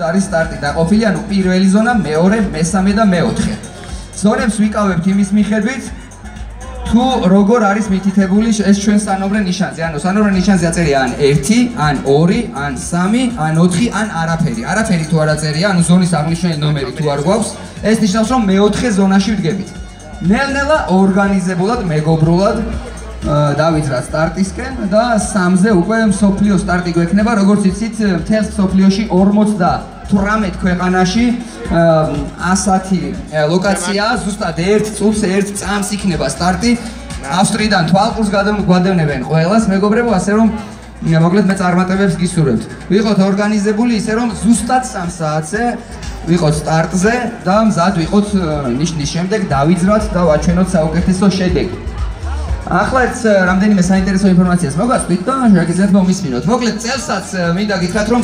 არის სტარტი დაყოფილი, ანუ პირველი ზონა, მეორე, მესამე და მეოთხე. ზონებს ვიკავებთ იმის მიხედვით, თუ როგორ არის მითითებული ეს ჩვენ სანობრე ნიშანზე. ანუ სანობრე ნიშანზე აწერია ან 1, ან 2, ან 3, ან 4, ან არაფერი. არაფერი თუ არ აწერია, ანუ ზონის აღნიშნული ნომერი თუ არ გვაქვს, ეს ნიშნავს, რომ მეოთხე ზონაში ვდგებით. ნელ-ნელა ორგანიზებულად, მეგობრულად დავიძრა სტარტისკენ და სამზე უკვე სოფლიო სტარტი გვექნება, როგორც იცით, მთელს სოფლიოში 58 ქვეყანაში 110 ლოკაცია, ზუსტად ერთ წუთს, ერთ წამს იქნება სტარტი. ავსტრიიდან თვალყურს გადაგვადევნებენ ყველას, მეგობრებო, ასე რომ მოკლედ მე წარმატებებს გისურვებთ. ვიყოთ ორგანიზებული ისე რომ ზუსტად 3 საათზე ვიყოთ სტარტზე და მზად ვიყოთ ნიშნის შემდეგ დავიძრათ და ვაჩვენოთ საუკეთესო შედეგი. ახლა ეს რამდენიმე საინტერესო ინფორმაციას მოგასვით და შეგიძლიათ მომისმინოთ. მოკლედ წელსაც მინდა გითხრათ რომ